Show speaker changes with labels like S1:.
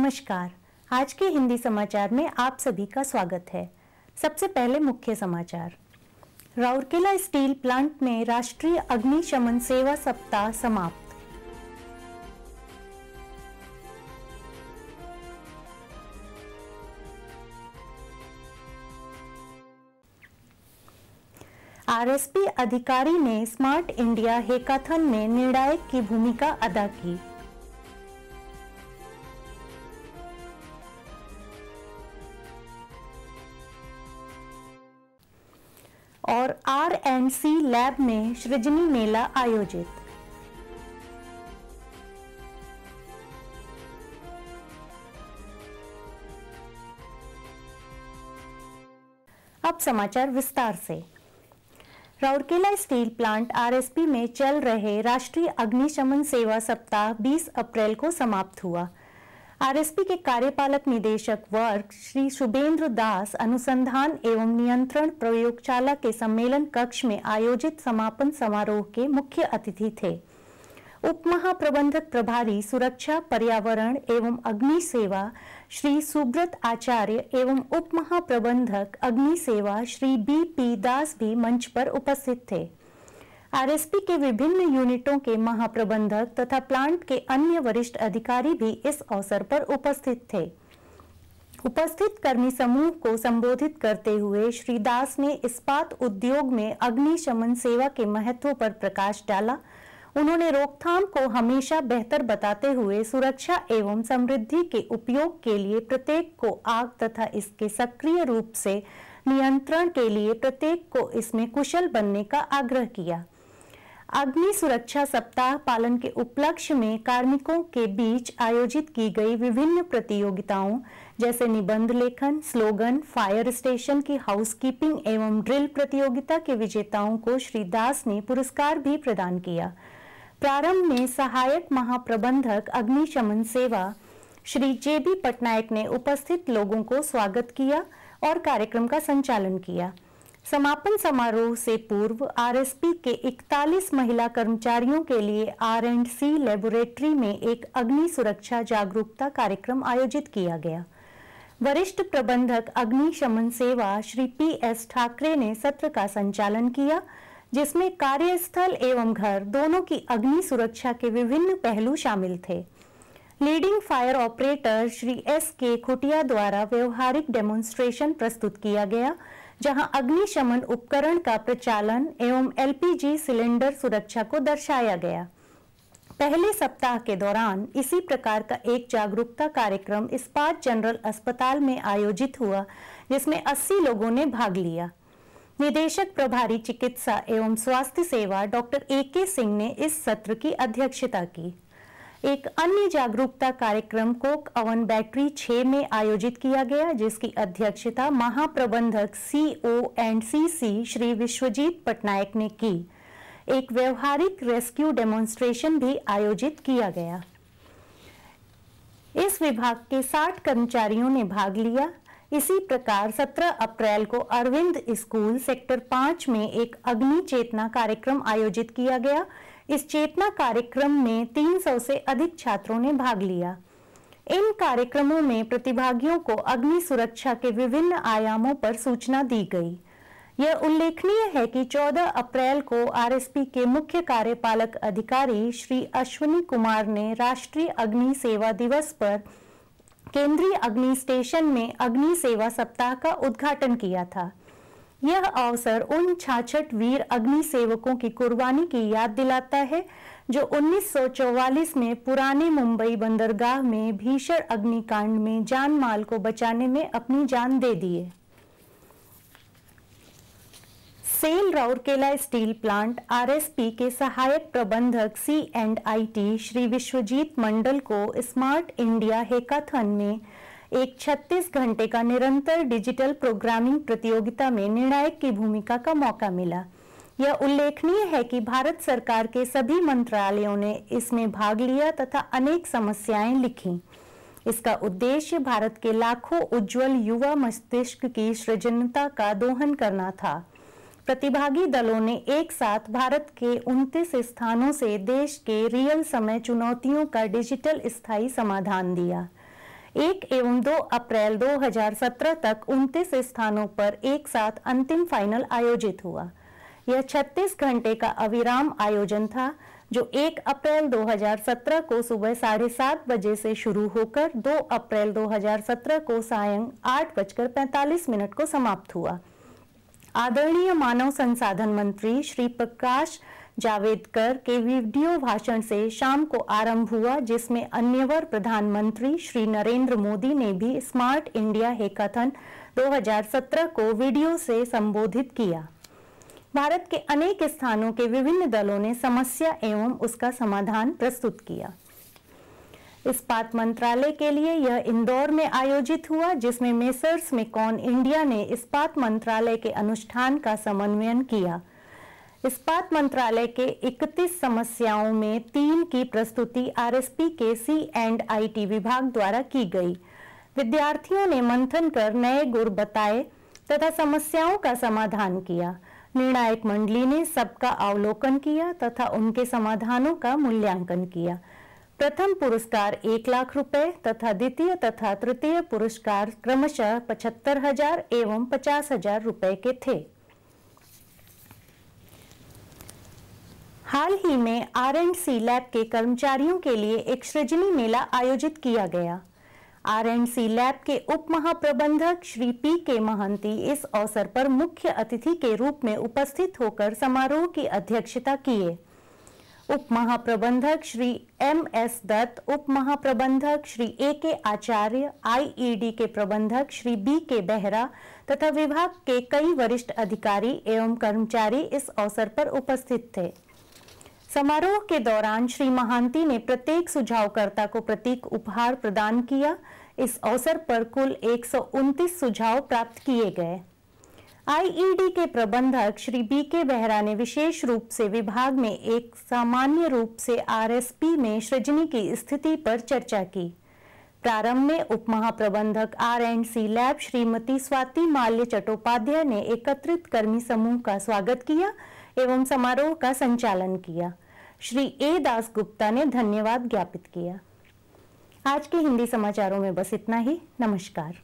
S1: नमस्कार। आज के हिंदी समाचार में आप सभी का स्वागत है। सबसे पहले मुख्य समाचार। राउरकेला स्टील प्लांट में राष्ट्रीय अग्निशमन सेवा सप्ताह समाप्त। आरएसपी अधिकारी ने स्मार्ट इंडिया हेकाथन में निर्णायक की भूमिका अदा की। और आर एंड सी लैब में सृजनी मेला आयोजित। अब समाचार विस्तार से। राउरकेला स्टील प्लांट आरएसपी में चल रहे राष्ट्रीय अग्निशमन सेवा सप्ताह 20 अप्रैल को समाप्त हुआ। आरएसपी के कार्यपालक निदेशक वर्ग, श्री शुभेंद्र दास, अनुसंधान एवं नियंत्रण प्रयोगशाला के सम्मेलन कक्ष में आयोजित समापन समारोह के मुख्य अतिथि थे। उप महाप्रबंधक प्रभारी, सुरक्षा, पर्यावरण एवं अग्नि सेवा, श्री सुब्रत आचार्य एवं उप महाप्रबंधक अग्नि सेवा, श्री बी पी दास भी मंच पर उपस्थित थे। आरएसपी के विभिन्न यूनिटों के महाप्रबंधक तथा प्लांट के अन्य वरिष्ठ अधिकारी भी इस अवसर पर उपस्थित थे। उपस्थित कर्मी समूह को संबोधित करते हुए श्री दास ने इस्पात उद्योग में अग्निशमन सेवा के महत्व पर प्रकाश डाला। उन्होंने रोकथाम को हमेशा बेहतर बताते हुए सुरक्षा एवं समृद्धि के उपयोग के लिए प्रत्येक को आग तथा इसके सक्रिय रूप से नियंत्रण के लिए प्रत्येक को इसमें कुशल बनने का आग्रह किया। अग्नि सुरक्षा सप्ताह पालन के उपलक्ष्य में कार्मिकों के बीच आयोजित की गई विभिन्न प्रतियोगिताओं, जैसे निबंध लेखन, स्लोगन, फायर स्टेशन की हाउसकीपिंग एवं ड्रिल प्रतियोगिता के विजेताओं को श्री दास ने पुरस्कार भी प्रदान किया। प्रारंभ में सहायक महाप्रबंधक अग्निशमन सेवा, श्री जे बी पटनायक ने उपस्थित लोगों को स्वागत किया और कार्यक्रम का संचालन किया। समापन समारोह से पूर्व आरएसपी के 41 महिला कर्मचारियों के लिए आर एंड सी लेबोरेटरी में एक अग्नि सुरक्षा जागरूकता कार्यक्रम आयोजित किया गया। वरिष्ठ प्रबंधक अग्निशमन सेवा श्री पी एस ठाकरे ने सत्र का संचालन किया, जिसमें कार्यस्थल एवं घर दोनों की अग्नि सुरक्षा के विभिन्न पहलू शामिल थे। Leading fire operator Shri S K Khutia द्वारा व्यवहारिक डेमोन्स्ट्रेशन प्रस्तुत किया गया, जहाँ अग्निशमन उपकरण का प्रचालन एवं एलपीजी सिलेंडर सुरक्षा को दर्शाया गया। पहले सप्ताह के दौरान इसी प्रकार का एक जागरूकता कार्यक्रम इस्पात जनरल अस्पताल में आयोजित हुआ, जिसमें 80 लोगों ने भाग लिया। निदेशक, प्रभारी चिकित्सा एवं स्वास्थ्य सेवा डॉक्टर ए के सिंह ने इस सत्र की अध्यक्षता की। एक अन्य जागरूकता कार्यक्रम कोक अवन बैटरी 6 में आयोजित किया गया, जिसकी अध्यक्षता महाप्रबंधक CO and CC Shri Biswajit Patnaik ने की। एक व्यवहारिक रेस्क्यू डेमोन्स्ट्रेशन भी आयोजित किया गया। इस विभाग के 60 कर्मचारियों ने भाग लिया। इसी प्रकार 17 अप्रैल को अरविंद स्कूल सेक्टर पाँच में एक अग्नि चेतना कार्यक्रम आयोजित किया गया इस चेतना कार्यक्रम में 300 से अधिक छात्रों ने भाग लिया। इन कार्यक्रमों में प्रतिभागियों को अग्नि सुरक्षा के विभिन्न आयामों पर सूचना दी गई। यह उल्लेखनीय है कि 14 अप्रैल को आरएसपी के मुख्य कार्यपालक अधिकारी श्री अश्विनी कुमार ने राष्ट्रीय अग्नि सेवा दिवस पर केंद्रीय अग्नि स्टेशन में अग्नि सेवा सप्ताह का उद्घाटन किया था। यह अवसर उन छाछठ वीर अग्नि सेवकों की कुर्बानी की याद दिलाता है, जो 1944 में पुराने मुंबई बंदरगाह में भीषण अग्निकांड में जान माल को बचाने में अपनी जान दे दिए। SAIL Rourkela steel plant RSP के सहायक प्रबंधक C and I T Shri Biswajit Mandal को स्मार्ट इंडिया हेकाथन में एक 36 घंटे का निरंतर डिजिटल प्रोग्रामिंग प्रतियोगिता में निर्णायक की भूमिका का मौका मिला। यह उल्लेखनीय है कि भारत सरकार के सभी मंत्रालयों ने इसमें भाग लिया तथा अनेक समस्याएँ लिखी। इसका उद्देश्य भारत के लाखों उज्जवल युवा मस्तिष्क की सृजनता का दोहन करना था। प्रतिभागी दलों ने एक साथ भारत के 29 स्थानों से देश के रियल समय चुनौतियों का डिजिटल स्थायी समाधान दिया। एक एवं दो अप्रैल 2017 तक 29 स्थानों पर एक साथ अंतिम फाइनल आयोजित हुआ। यह 36 घंटे का अविराम आयोजन था, जो 1 अप्रैल 2017 को सुबह साढ़े सात बजे से शुरू होकर 2 अप्रैल 2017 को सायं आठ बजकर पैंतालीस मिनट को समाप्त हुआ। आदरणीय मानव संसाधन मंत्री श्री प्रकाश जावेदकर के वीडियो भाषण से शाम को आरंभ हुआ, जिसमें अन्यवर प्रधानमंत्री श्री नरेंद्र मोदी ने भी स्मार्ट इंडिया हेकाथन 2017 को वीडियो से संबोधित किया। भारत के अनेक स्थानों के विभिन्न दलों ने समस्या एवं उसका समाधान प्रस्तुत किया। इस्पात मंत्रालय के लिए यह इंदौर में आयोजित हुआ, जिसमें मेसर्स मेकॉन इंडिया ने इस्पात मंत्रालय के अनुष्ठान का समन्वयन किया। इस्पात मंत्रालय के 31 समस्याओं में तीन की प्रस्तुति आरएसपी के सी एंड आईटी विभाग द्वारा की गई। विद्यार्थियों ने मंथन कर नए गुर बताए तथा समस्याओं का समाधान किया। निर्णायक मंडली ने सबका अवलोकन किया तथा उनके समाधानों का मूल्यांकन किया। प्रथम पुरस्कार एक लाख रुपए तथा द्वितीय तथा तृतीय पुरस्कार क्रमशः पचहत्तर हज़ार एवं पचास हज़ार रुपए के थे। हाल ही में आर एंड सी लैब के कर्मचारियों के लिए एक सृजनी मेला आयोजित किया गया। आर एंड सी लैब के उप महाप्रबंधक श्री पी के महंती इस अवसर पर मुख्य अतिथि के रूप में उपस्थित होकर समारोह की अध्यक्षता किए। उप महाप्रबंधक श्री एम एस दत्त उप महाप्रबंधक श्री ए के आचार्य आईईडी के प्रबंधक श्री बी के बेहरा तथा विभाग के कई वरिष्ठ अधिकारी एवं कर्मचारी इस अवसर पर उपस्थित थे। समारोह के दौरान श्री महांती ने प्रत्येक सुझावकर्ता को प्रतीक उपहार प्रदान किया। इस अवसर पर कुल एक सुझाव प्राप्त किए गए। आईईडी के प्रबंधक श्री बी के बेहरा ने विशेष रूप से विभाग में एक सामान्य रूप से आरएसपी में सृजनी की स्थिति पर चर्चा की। प्रारंभ में उप महाप्रबंधक R and C lab Shrimati Swati Malya Chattopadhyay ने एकत्रित कर्मी समूह का स्वागत किया एवं समारोह का संचालन किया। श्री ए दास गुप्ता ने धन्यवाद ज्ञापित किया। आज के हिंदी समाचारों में बस इतना ही। नमस्कार।